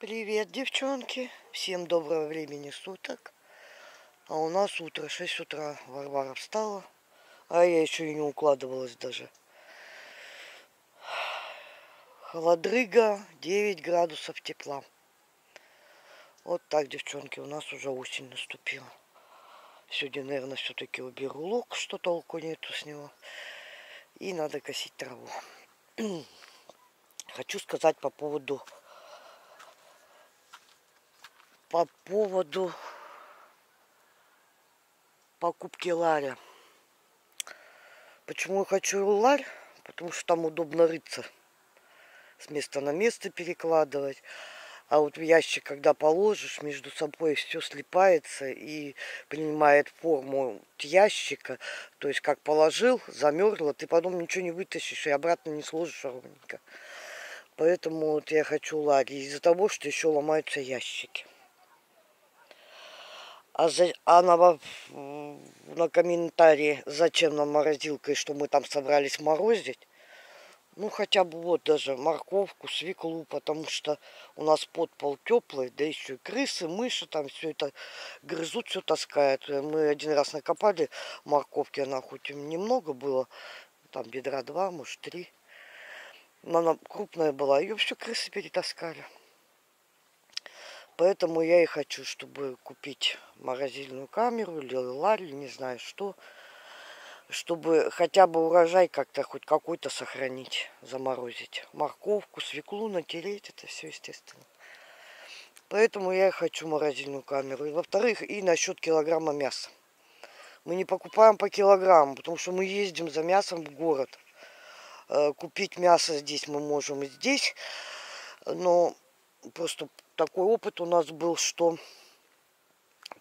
Привет, девчонки! Всем доброго времени суток. А у нас утро, 6 утра. Варвара встала, а я еще и не укладывалась даже. Холодрыга, 9 градусов тепла. Вот так, девчонки, у нас уже осень наступила. Сегодня, наверное, все-таки уберу лук, что толку нету с него. И надо косить траву. Хочу сказать по поводу по поводу покупки ларя. Почему я хочу ларь? Потому что там удобно рыться. С места на место перекладывать. А вот в ящик, когда положишь, между собой все слипается и принимает форму ящика. То есть, как положил, замерзло, ты потом ничего не вытащишь и обратно не сложишь ровненько. Поэтому вот я хочу ларь из-за того, что еще ломаются ящики. А, за, а на, на комментарии, зачем нам морозилка и что мы там собрались морозить, ну, хотя бы вот даже морковку, свеклу, потому что у нас подпол теплый, да еще и крысы, мыши там все это грызут, все таскают. Мы один раз накопали морковки, она хоть немного было, там бедра два, может три. Но она крупная была, ее все крысы перетаскали. Поэтому я и хочу, чтобы купить морозильную камеру или ларь, не знаю что, чтобы хотя бы урожай как-то хоть какой-то сохранить, заморозить. Морковку, свеклу натереть, это все естественно. Поэтому я и хочу морозильную камеру. И во-вторых, и насчет килограмма мяса. Мы не покупаем по килограмму, потому что мы ездим за мясом в город. Э, купить мясо здесь мы можем и здесь, но просто такой опыт у нас был, что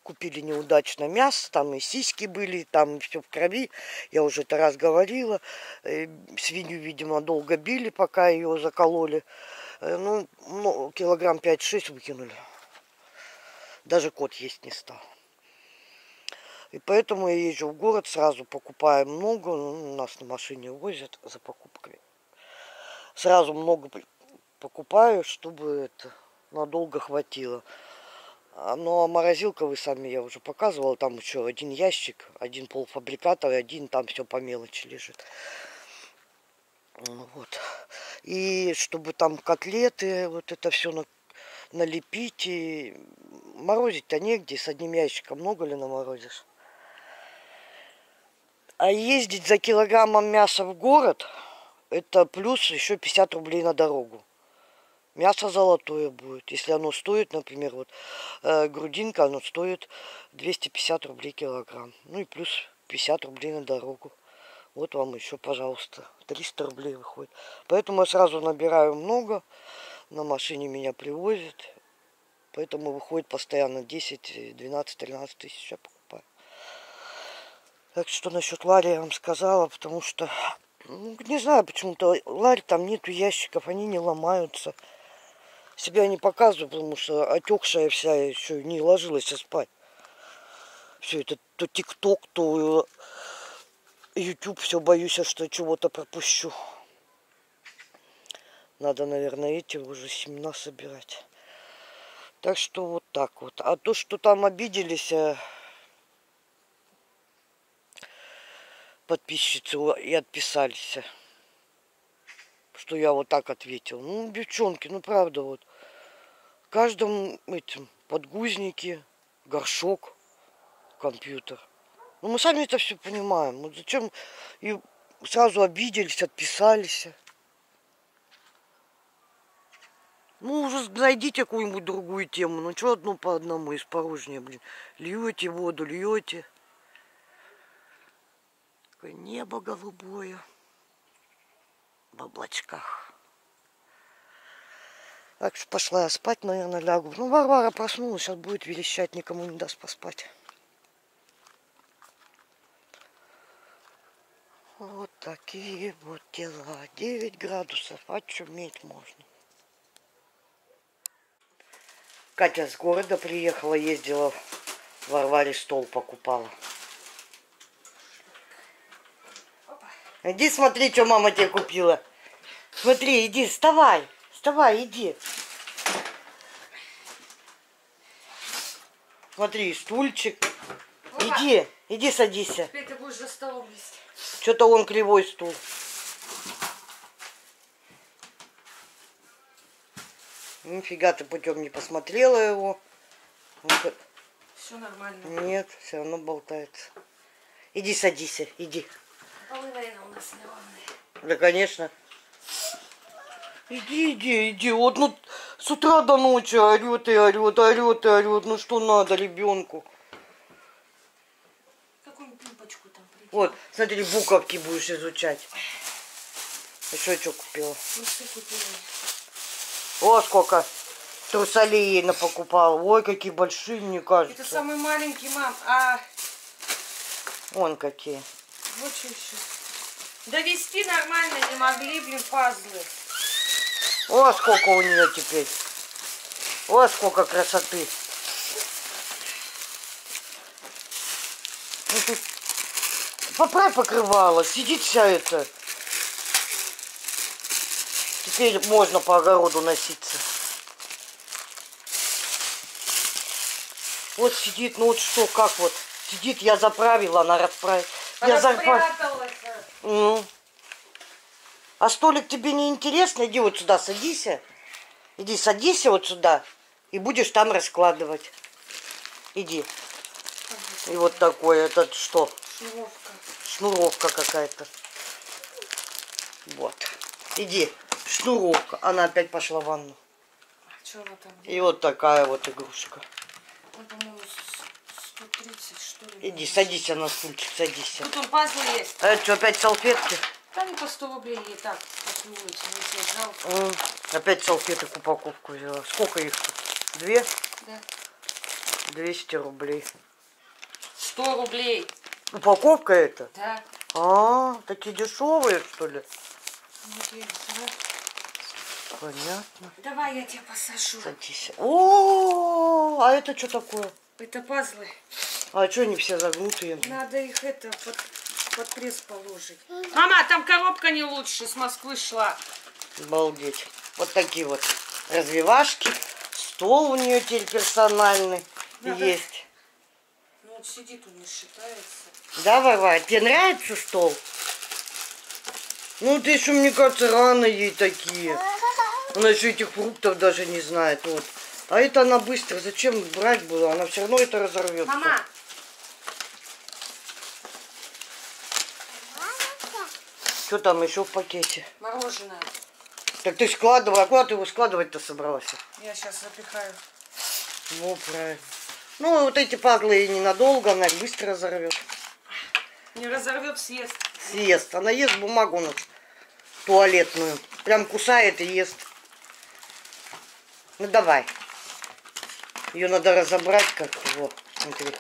купили неудачно мясо, там и сиськи были, там все в крови. Я уже это раз говорила. Э, свинью, видимо, долго били, пока ее закололи. Э, ну, ну килограмм 5-6 выкинули. Даже кот есть не стал. И поэтому я езжу в город, сразу покупаю много. Ну, нас на машине возят за покупками. Сразу много покупаю, чтобы это надолго хватило. А, а морозилка, вы сами, я уже показывала, там еще один ящик, один полуфабрикатор, один там все по мелочи лежит. Вот. И чтобы там котлеты, вот это все на, налепить. И морозить-то негде, с одним ящиком много ли наморозишь? А ездить за килограммом мяса в город, это плюс еще 50 рублей на дорогу мясо золотое будет. Если оно стоит, например, вот э, грудинка, оно стоит 250 рублей килограмм. Ну и плюс 50 рублей на дорогу. Вот вам еще, пожалуйста, 300 рублей выходит. Поэтому я сразу набираю много. На машине меня привозят. Поэтому выходит постоянно 10, 12, 13 тысяч я покупаю. Так что насчет Лари я вам сказала, потому что ну, не знаю почему-то ларь там нету ящиков, они не ломаются себя не показываю, потому что отекшая вся еще не ложилась спать. Все это то ТикТок, то YouTube, все боюсь, что чего-то пропущу. Надо, наверное, эти уже семена собирать. Так что вот так вот. А то, что там обиделись э, подписчицы и отписались что я вот так ответил. Ну, девчонки, ну правда вот. В каждом этим подгузники, горшок, компьютер. Ну мы сами это все понимаем. Вот зачем и сразу обиделись, отписались. Ну, уже найдите какую-нибудь другую тему. Ну, что одно по одному из порожнее, блин. Льете воду, льете. Такое небо голубое в облачках. Так что пошла я спать, наверное, лягу. Ну, Варвара проснулась, сейчас будет верещать, никому не даст поспать. Вот такие вот дела. 9 градусов, очуметь можно. Катя с города приехала, ездила, Варваре стол покупала. Иди смотри, что мама тебе купила. Смотри, иди, вставай. Вставай, иди. Смотри, стульчик. Опа. Иди, иди садись. Теперь ты будешь за столом есть. Что-то он кривой стул. Нифига ты путем не посмотрела его. Ну-ка, Все нормально. Нет, все равно болтается. Иди садись, иди. Полы, наверное, у нас неровные. Да, конечно. Иди, иди, иди. Вот ну с утра до ночи орет и орет, орет и орет. Ну что надо ребенку? Какую пимпочку там прикинь? Вот, смотри, буковки будешь изучать. Еще что купила? Трусы купила. О, сколько трусолей ей напокупал. Ой, какие большие, мне Это кажется. самый маленький, мам. А Вон какие. вот что еще. Довести нормально не могли, блин, пазлы. О, сколько у нее теперь. О, сколько красоты. Ты Поправь покрывало, сидит вся это. Теперь можно по огороду носиться. Вот сидит, ну вот что, как вот. Сидит, я заправила, она расправила. Я заправила. Ну. А столик тебе не интересно? Иди вот сюда, садись. Иди, садись вот сюда. И будешь там раскладывать. Иди. И вот такой, этот что? Шнуровка. Шнуровка какая-то. Вот. Иди. Шнуровка. Она опять пошла в ванну. А что она там И вот такая вот игрушка. С- 130, что ли. Иди, садись на стульчик, садись. Тут пазлы есть. А это что, опять салфетки? Там по 100 рублей и так поцелуются. Не все жалко. М, Опять салфеток упаковку взяла. Сколько их тут? Две? Да. 200 рублей. 100 рублей. Упаковка это? Да. А, такие дешевые, что ли? Понятно. Давай я тебя посажу. Садись. О, а это что такое? Это пазлы. А что они все загнутые? Надо их это под, под пресс положить. Мама, там коробка не лучше, с Москвы шла. Обалдеть. Вот такие вот развивашки. Стол у нее теперь персональный Надо- есть. Ну вот сидит у нее, считается. Да, Варвара, тебе нравится стол? Ну, ты еще, мне кажется, рано ей такие. Она еще этих фруктов даже не знает. Вот. А это она быстро. Зачем брать было? Она все равно это разорвет. Мама, Что там еще в пакете? мороженое. Так ты складывай. А куда ты его складывать-то собрался? Я сейчас запихаю. Ну, правильно. Ну, вот эти пазлы и ненадолго, она их быстро разорвет. Не разорвет, съест. Съест. Она ест бумагу ну, туалетную. Прям кусает и ест. Ну, давай. Ее надо разобрать как его. Смотри.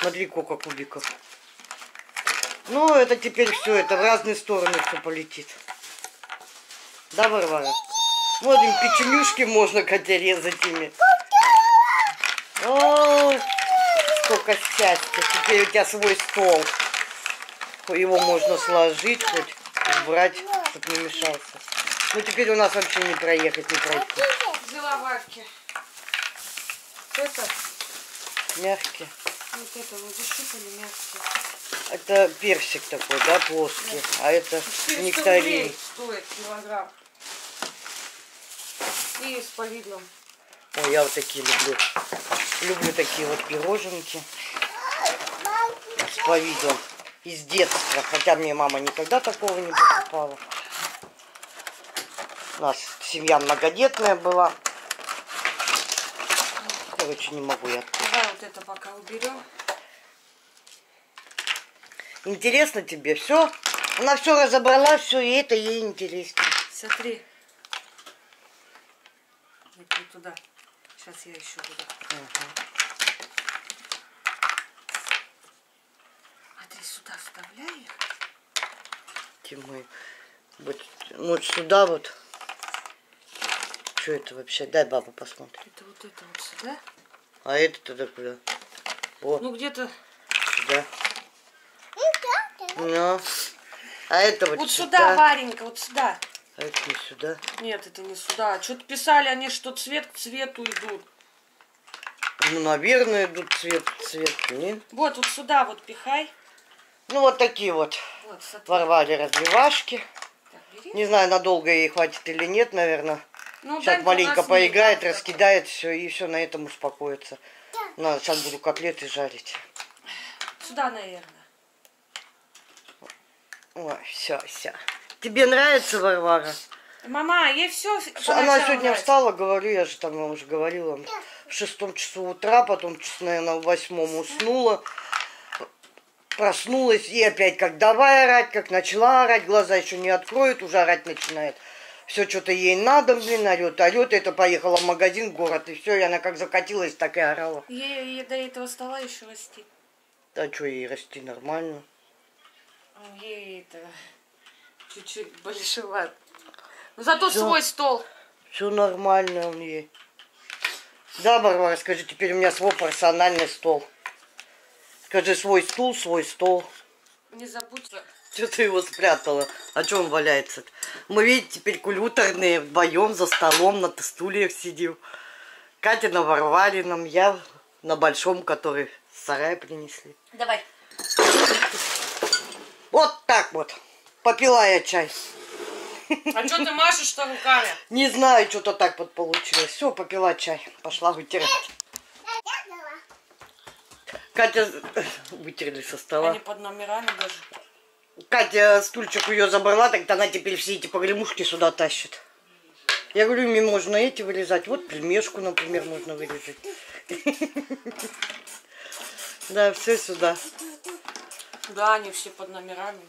Смотри, сколько кубиков. Ну, это теперь все, это в разные стороны все полетит. Да, Варвара? Вот им печенюшки можно, Катя, резать ими. О, сколько счастья. Теперь у тебя свой стол. Его можно сложить, хоть убрать, чтобы не мешался. Ну, теперь у нас вообще не проехать, не пройти. Взяла варки. Это, Мягкие. вот это вот защипали мягкие. Это персик такой, да, плоский. А это 400 нектарин. стоит килограмм. И с повидлом. Ой, я вот такие люблю. Люблю такие вот пироженки с повидлом. Из детства. Хотя мне мама никогда такого не покупала. У нас семья многодетная была. Короче, не могу я. Давай вот это пока уберем. Интересно тебе все? Она все разобрала, все, и это ей интересно. Смотри. Вот туда. Сейчас я еще туда. А ты сюда вставляй их. Тимы. Вот, вот сюда вот. Что это вообще? Дай бабу посмотрит. Это вот это вот сюда. А это тогда куда? О, Ну где-то сюда. Ну. А это вот, вот сюда, Варенька, вот сюда. А это не сюда. Нет, это не сюда. Что-то писали они, что цвет к цвету идут. Ну, наверное, идут цвет, цвет. Нет? Вот, вот сюда вот пихай. Ну, вот такие вот Вот, смотри. ворвали разбивашки. Так, бери. Не знаю, надолго ей хватит или нет, наверное. Ну, Сейчас маленько поиграет, раскидает все, и все, на этом успокоится. На, сейчас буду котлеты жарить. Сюда, наверное. Ой, все, все. Тебе нравится, Варвара? Мама, ей все Она сегодня встала, говорю, я же там вам уже говорила, в шестом часу утра, потом, наверное, в восьмом уснула. Проснулась и опять как давай орать, как начала орать, глаза еще не откроет, уже орать начинает. Все что-то ей надо, блин, орет, орет, это поехала в магазин, в город, и все, и она как закатилась, так и орала. Ей, ей до этого стола еще расти. А что ей расти нормально? А Ей это чуть-чуть большеват. Ну, зато Всё. свой стол. Все нормально он ей. Да, Барбара, скажи, теперь у меня свой персональный стол. Скажи, свой стул, свой стол. Не забудь. Что ты его спрятала? А что он валяется? Мы, видите, теперь культурные вдвоем за столом на стульях сидим. Катя на Варварином, я на большом, который с сарая принесли. Давай. Вот так вот. Попила я чай. А что ты машешь-то руками? Не знаю, что-то так вот получилось. Все, попила чай. Пошла вытирать. Катя вытерли со стола. Они под номерами даже. Катя стульчик ее забрала, тогда она теперь все эти погремушки сюда тащит. Я говорю, мне можно эти вырезать. Вот пельмешку, например, можно вырезать. Да, все сюда. Да, они все под номерами.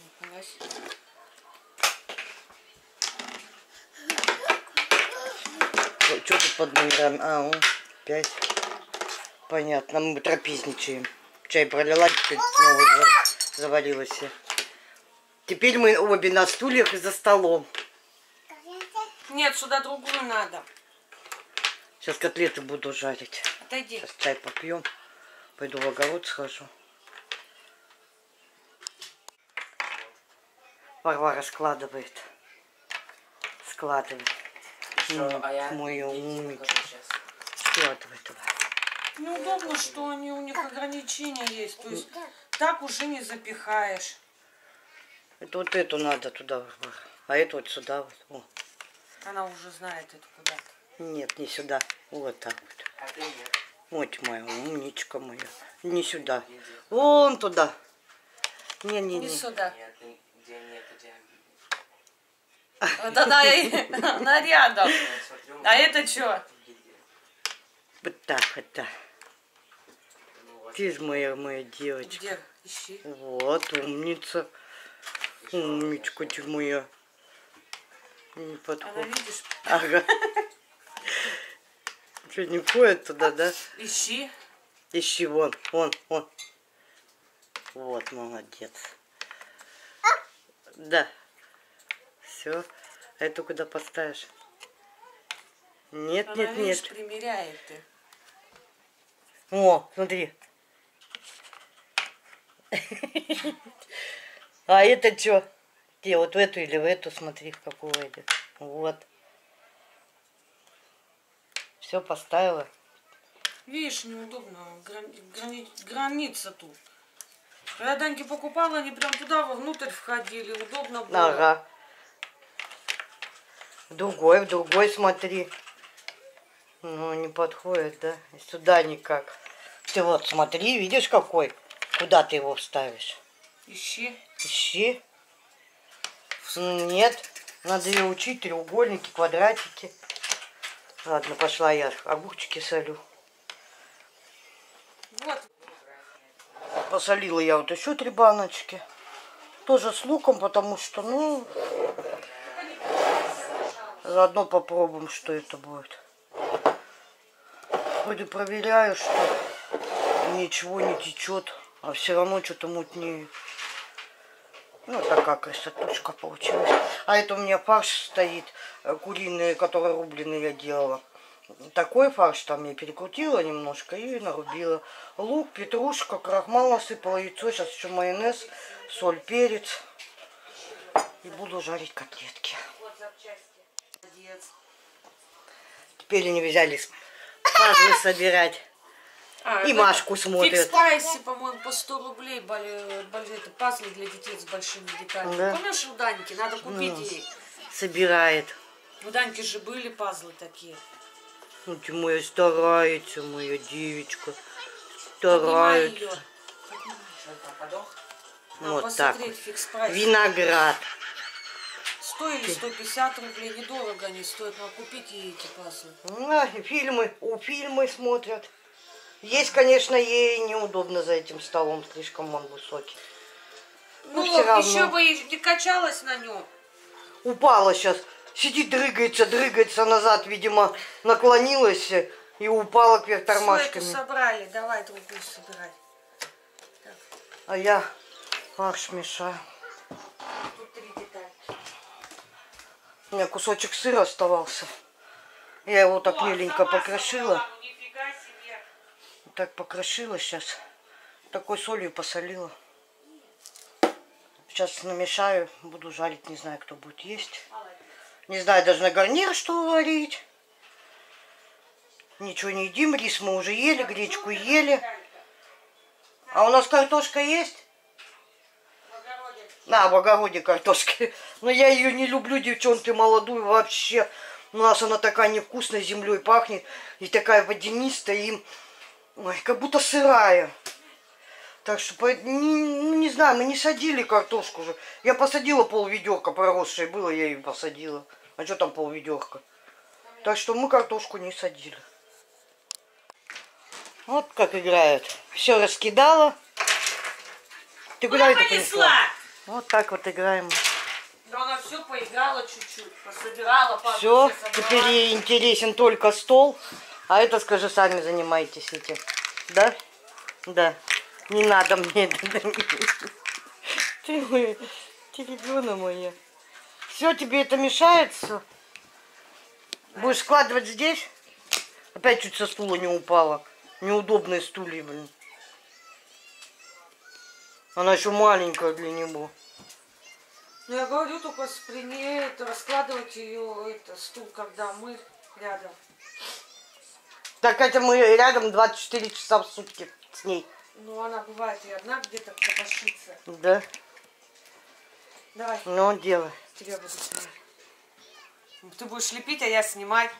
Что тут под номерами? А, о, пять. Понятно, мы трапезничаем. Чай пролила, теперь за- заварилась. Теперь мы обе на стульях и за столом. Нет, сюда другую надо. Сейчас котлеты буду жарить. Отойди. Сейчас чай попьем. Пойду в огород схожу. Варвара складывает. Складывает. Ну, а я щас. Складывает. Неудобно, что они, у них ограничения есть. То есть так уже не запихаешь. Это вот эту надо туда. А эту вот сюда. Вот. О. Она уже знает это куда. Нет, не сюда. Вот так вот. А ты нет. Вот моя умничка моя. Не сюда. Вон туда. Не сюда. Ты- где нет, где Вот она, она рядом. Смотрю, А это что? Вот так вот. да. Ну. Ты ж моя, моя девочка. Где? Ищи. Вот, умница. Умничка ты моя. Не Она, подходит. видишь, Ага. Что, не входит туда, да? ищи. Ищи, вон, вон, вон. Вот, молодец. Да. Все. Эту куда поставишь? Нет, Она, нет, видишь, нет. примеряет ты. О, смотри. А это что? Где, вот в эту или в эту, смотри, в какую идет. Вот. Все поставила. Видишь, неудобно. Грани- грани- граница тут. Когда Даньки покупала, они прям туда вовнутрь входили. Удобно было. Ага. В другой, в другой смотри. Ну, не подходит, да? И сюда никак. Ты вот смотри, видишь какой? Куда ты его вставишь? Ищи. Ищи. Нет, надо ее учить, треугольники, квадратики. Ладно, пошла я огурчики солю. Вот. Посолила я вот еще три баночки. Тоже с луком, потому что, ну, заодно попробуем, что это будет. Вроде проверяю, что ничего не течет, а все равно что-то мутнее. Ну, такая красотушка получилась. А это у меня фарш стоит, э, куриный, который рубленый я делала. Такой фарш там я перекрутила немножко и нарубила. Лук, петрушка, крахмал насыпала, яйцо, сейчас еще майонез, соль, перец. И буду жарить котлетки. Вот. Теперь они взялись пазлы собирать. А, И Машку этом смотрят. Фикс прайсе, по-моему, по 100 рублей были, были это, пазлы для детей с большими деталями. Да. Помнишь, у Даньки? Надо купить Ну. ей. Собирает. У Даньки же были пазлы такие. Ну, ты моя старается, моя девочка. Старается. подох? Вот так. Виноград. Стоили 150 рублей, недорого они стоят, надо купить ей эти пазлы. А, и фильмы, у фильмы смотрят. Есть, конечно, ей неудобно за этим столом, слишком он высокий. Ну, Ну, всё равно. еще бы не качалась на нем. Упала сейчас. Сидит, дрыгается, дрыгается назад, видимо, наклонилась и упала кверх Все это тормашками. собрали, давай другую собирать. А я фарш мешаю. Тут три детали. У меня кусочек сыра оставался. Я его так миленько покрошила. Себе. Так покрошила сейчас. Такой солью посолила. Сейчас намешаю, буду жарить, не знаю, кто будет есть. Не знаю даже на гарнир, что варить. Ничего не едим, рис мы уже ели, гречку ели. А у нас картошка есть? На, в огороде картошки. Но я ее не люблю, девчонки, молодую вообще. У нас она такая невкусная, землей пахнет. И такая водянистая, и... Ой, как будто сырая. Так что, не, ну, не знаю, мы не садили картошку уже. Я посадила пол ведерка, проросшее было, я ее посадила. А что там пол ведерка? Так что мы картошку не садили. Вот как играют. Все раскидала. Ты куда это понесла? Вот так вот играем. Да она все поиграла чуть-чуть, пособирала, Все, теперь ей интересен только стол. А это, скажи, сами занимайтесь этим. Да? Да. Не надо мне это. Ты ты ребенок моя. Все, тебе это мешает все? Будешь складывать здесь? Опять чуть со стула не упала. Неудобные стулья, блин. Она еще маленькая для него. Ну я говорю, только с- при ней это, раскладывать ее это, стул, когда мы рядом. Так это мы рядом 24 часа в сутки с ней. Ну она бывает и одна где-то копошится. Да? Давай, Ну, делай. тебя буду снимать. Ты будешь лепить, а я снимать.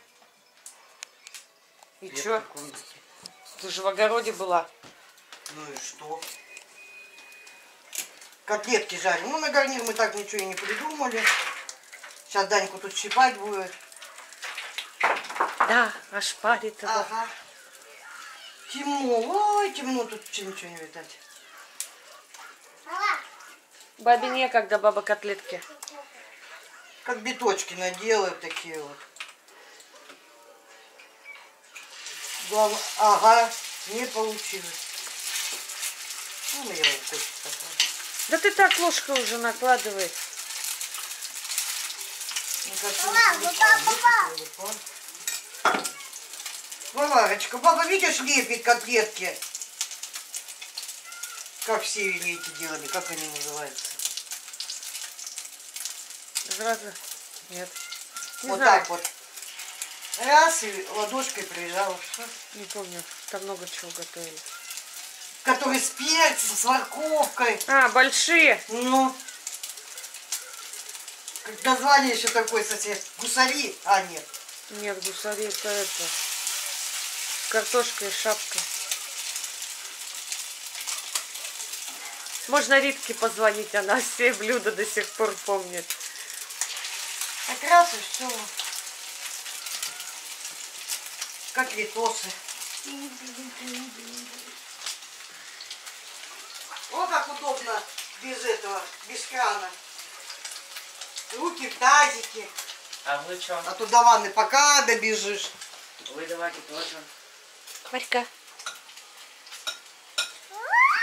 И чё? Ты же в огороде была. Ну и что? Котлетки жарим. Ну, на гарнир мы так ничего и не придумали. Сейчас Даньку тут щипать будет. Да, аж парит его. Ага. Темно. Ой, темно. Тут вообще ничего не видать. Бабе некогда, баба котлетки. Как биточки наделают такие вот. Глав- Ага, не получилось. Ну, я вот. Да ты так ложкой уже накладывай. Мне кажется, не телефон. Есть телефон? Варварочка, баба, видишь, лепит котлетки. Как все эти делали, как они называются? Сразу? Нет. Не вот знаю. так вот. Раз и ладошкой прижала. Не помню. Там много чего готовили. Который с перцем, с морковкой. А, большие. Ну. Как название еще такое совсем. Гусари. А, нет. Нет, гусари это. Картошка и шапка. Можно Ритке позвонить, она все блюда до сих пор помнит. Как раз и все. Котлетосы. О, как удобно без этого, без крана. Руки в тазике, А вы что? а то до ванны пока добежишь. Вы давайте тоже. Варька.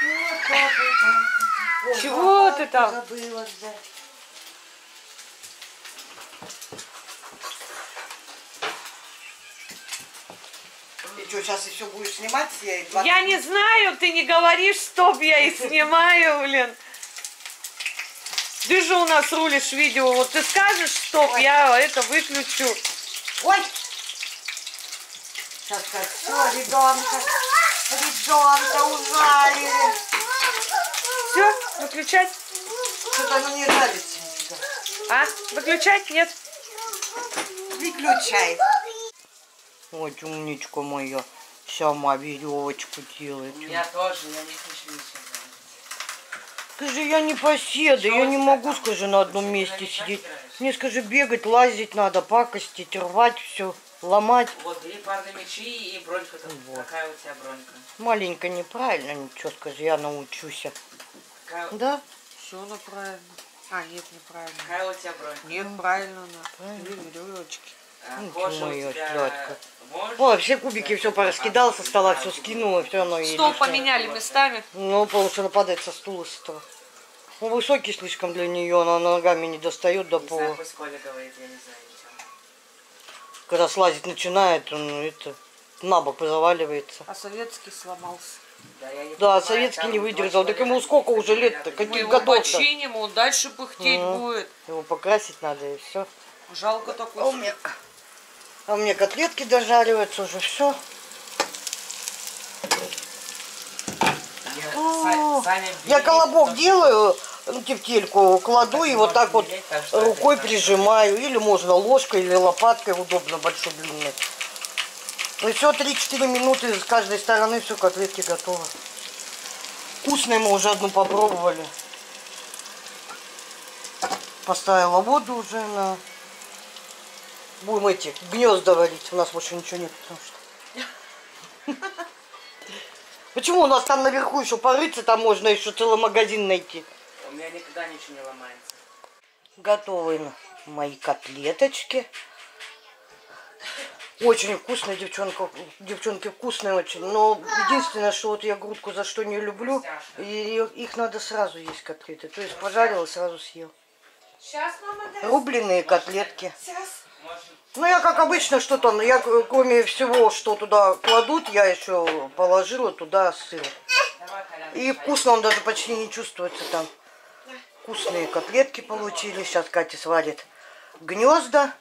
Вот так вот. О, Чего ты там? Забыла взять. Ты что, сейчас еще будешь снимать? Я, и два- Я не знаю, ты не говоришь, стоп, я и снимаю, блин. Ты же у нас рулишь видео, вот ты скажешь стоп, Ой. я это выключу. Ой! Сейчас как все, ребенка. Ребенка ужалили. Все, выключать? Что-то оно не нравится. А, выключать? Нет? Выключай. Вот умничка моя. Сама веревочку делает. У меня тоже, я не хочу. Скажи, я не поседа, я не могу, скажи, на одном месте сидеть. Мне, скажи, бегать, лазить надо, пакостить, рвать все, ломать. Вот две пары мечи и бронька. там. Вот. Какая у тебя бронька? Маленько неправильно, ничего, скажи, я научусь. Какая, Да? Все она правильно. А, нет, неправильно. какая у тебя бронька? Нет, правильно она. Правильно. Веревочки. Ну, моя тебя тетка. О, все кубики все пораскидал со стола, все скинула, все равно и Стол лишнее. поменяли местами. Ну, потому что она падает со стула с этого. Он высокий слишком для нее, она ногами не достает до Не знаю, пола. пусть Коля говорит, я не знаю ничего. Когда слазить начинает, он это на бок заваливается. А советский сломался. Да, Да, понимаю, советский не выдержал. Так ему сколько уже лет-то? Каких Мы его починим, он дальше пыхтеть Ага. будет. Его покрасить надо и все. Жалко такой. А у меня, а у меня котлетки дожариваются уже все. Я, Саня Я колобок делаю, ну, тефтельку кладу и вот так вот рукой прижимаю. Или можно ложкой или лопаткой, удобно, большой длинной. Ну и все, 3-4 минуты с каждой стороны, все, котлетки готовы. Вкусные мы уже одну попробовали. Поставила воду уже на... Будем эти гнезда варить. У нас больше ничего нет, потому что... Почему у нас там наверху еще порыться, там можно еще целый магазин найти. У меня никогда ничего не ломается. Готовы мои котлеточки. Очень вкусная девчонка, девчонки вкусные очень. Но единственное, что вот я грудку за что не люблю, и их надо сразу есть котлеты. То есть пожарила, сразу съел. Рубленые котлетки. Ну, я как обычно что-то, ну, я кроме всего, что туда кладут, я еще положила туда сыр. И вкусно он даже почти не чувствуется там. Вкусные котлетки получились. Сейчас Катя сварит гнезда.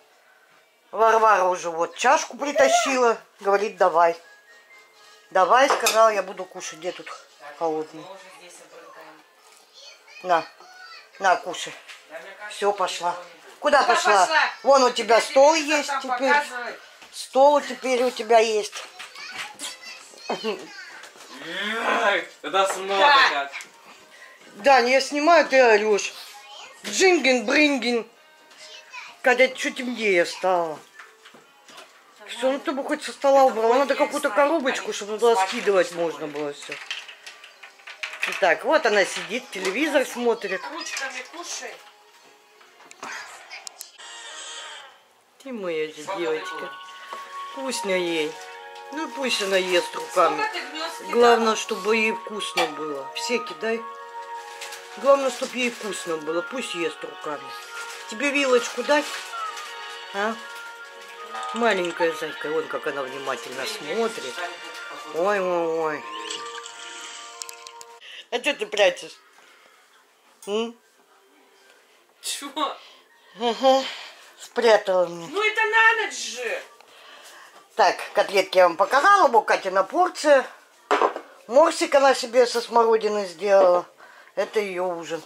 Варвара уже вот чашку притащила. Говорит, давай. Давай, сказала, я буду кушать. Где тут холодный? На, на, кушай. Все, пошла. Куда Куда пошла? пошла? Вон у тебя стол Телевизор есть теперь. показывает. Стол теперь у тебя есть. Тогда с много Да. как. Да, я снимаю, ты орешь. Джингин, брингин. Катя, что темнее стало? Все, ну ты бы хоть со стола убрала. Надо какую-то коробочку, чтобы туда скидывать можно было все. Итак, вот она сидит, телевизор смотрит. Ручками кушай. Ты моя же девочка. Вкусно ей. Ну пусть она ест руками. Главное, чтобы ей вкусно было. Все кидай. Главное, чтобы ей вкусно было. Пусть ест руками. Тебе вилочку дать? А? Маленькая зайка. Вон как она внимательно смотрит. Ой, ой, ой. А что ты прячешь? М? Чего? Ага. Спрятала мне. Ну это на ночь же. Так, котлетки я вам показала, вот Катина порция. Морсик она себе со смородиной сделала. Это ее ужин.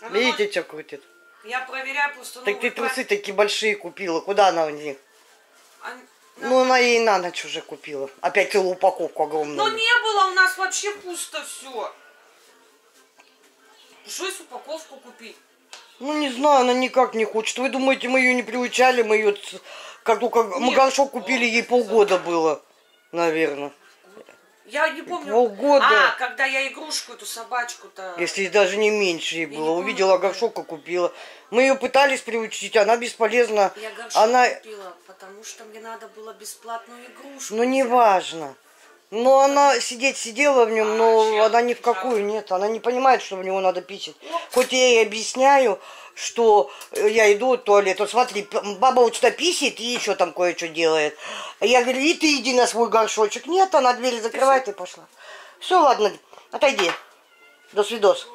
А ну, Видите, что крутит? Я проверяю просто Так ты трусы такие большие купила. Куда она в них? А, Ну, она ей на ночь уже купила. Опять целую упаковку огромную. Но не было у нас вообще пусто все. Пришлось упаковку купить. Ну, не знаю, она никак не хочет. Вы думаете, мы ее не приучали? Мы ее, как только мы Нет. горшок купили, ей полгода было, наверное. Я не помню. Полгода. А, когда я игрушку, эту собачку-то. Если даже не меньше ей было. помню, Увидела какая. горшок и купила. Мы ее пытались приучить, она бесполезна. Я горшок Она, купила, потому что мне надо было бесплатную игрушку. ну, неважно. Но она сидеть сидела в нем, но она ни в какую нет. Она не понимает, что в него надо писать. Хоть я ей объясняю, что э, я иду в туалет. Вот смотри, баба вот сюда писает и еще там кое-что делает. А Я говорю, и ты иди на свой горшочек. Нет, она дверь закрывает и пошла. Все, ладно, отойди. До свидос.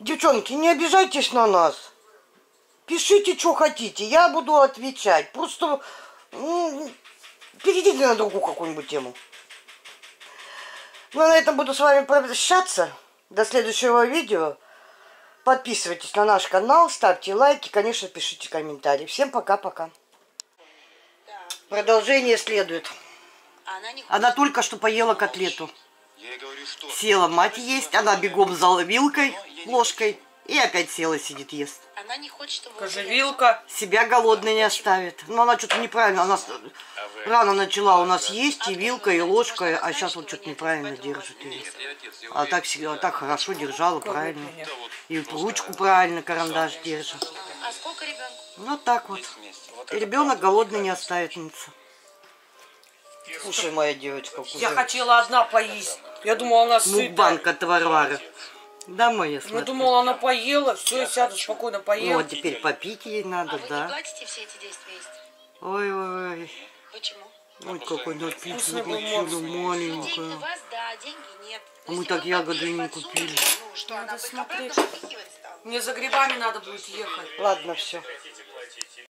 Девчонки, не обижайтесь на нас. Пишите, что хотите, я буду отвечать. Просто перейдите на другую какую-нибудь тему. Ну, а на этом буду с вами прощаться. До следующего видео. Подписывайтесь на наш канал, ставьте лайки, конечно, пишите комментарии. Всем пока-пока. Продолжение следует. Она не Она только что поела котлету. Говорю, что... Села мать есть, она бегом за вилкой, ложкой и опять села, сидит, ест. Она не хочет, чтобы... Скажи, вилка. Себя голодной не оставит. Но она что-то неправильно, она с- рано начала у нас есть и вилка, и ложка, а сейчас вот что-то неправильно держит ее. А так, всегда- так хорошо держала, правильно. И ручку правильно, карандаш держит. А сколько ребенку? Ну так вот. Ребенок голодный не оставит ница. Слушай, моя девочка, Я хотела одна поесть. Я думала, она сытая. Мукбанк от Варвары. Да, моя Я сладкая. думала, она поела, все, я сяду спокойно Ну, поела. вот теперь попить ей А надо, вы не да. платите все эти действия есть? Ой-ой-ой. Почему? Ой, какой напиток был купили, Деньги вас, да, деньги нет. А мы так ягоды не купили. Ну, что Надо смотреть. Мне за грибами надо будет ехать. Ладно, все.